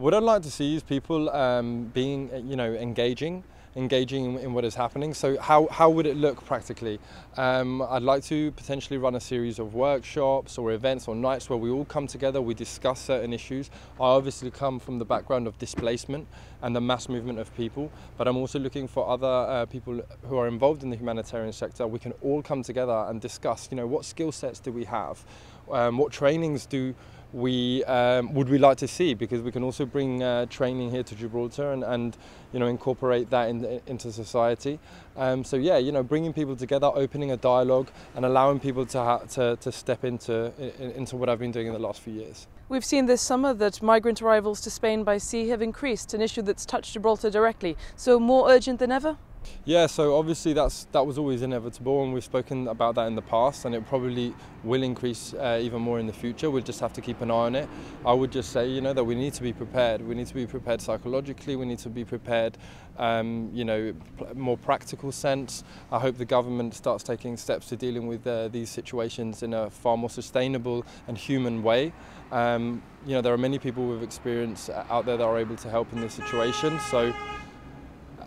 What I'd like to see is people um, being, you know, engaging, engaging in, in, what is happening. So how, how would it look practically? Um, I'd like to potentially run a series of workshops or events or nights where we all come together, we discuss certain issues. I obviously come from the background of displacement and the mass movement of people, but I'm also looking for other uh, people who are involved in the humanitarian sector. We can all come together and discuss, you know, what skill sets do we have? Um, what trainings do we um, would we like to see because we can also bring uh, training here to Gibraltar and, and you know incorporate that in, into society. Um, so yeah, you know, bringing people together, opening a dialogue, and allowing people to to, to step into into what I've been doing in the last few years. We've seen this summer that migrant arrivals to Spain by sea have increased, an issue that's touched Gibraltar directly. So more urgent than ever. Yeah, so obviously that's that was always inevitable, and we've spoken about that in the past, and it probably will increase uh, even more in the future. We'll just have to keep an eye on it. I would just say, you know, that we need to be prepared. We need to be prepared psychologically. We need to be prepared, um, you know, more practical sense. I hope the government starts taking steps to dealing with uh, these situations in a far more sustainable and human way. Um, you know, there are many people with experience out there that are able to help in this situation. So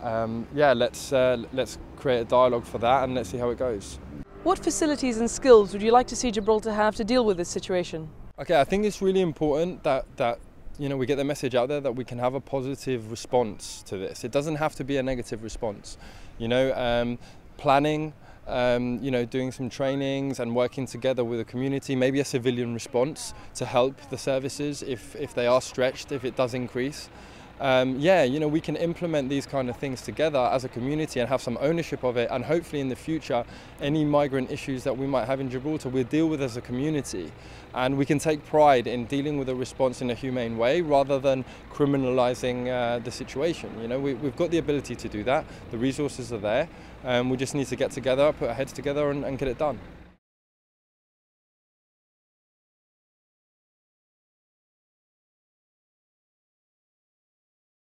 um, yeah, let's, uh, let's create a dialogue for that and let's see how it goes. What facilities and skills would you like to see Gibraltar have to deal with this situation? Okay, I think it's really important that, that you know, we get the message out there that we can have a positive response to this. It doesn't have to be a negative response. You know, um, planning, um, you know, doing some trainings and working together with the community, maybe a civilian response to help the services if, if they are stretched, if it does increase um, yeah, you know, we can implement these kind of things together as a community and have some ownership of it. And hopefully in the future, any migrant issues that we might have in Gibraltar, we'll deal with as a community. And we can take pride in dealing with a response in a humane way rather than criminalizing uh, the situation. You know, we, have got the ability to do that. The resources are there. Um, we just need to get together, put our heads together and, and get it done.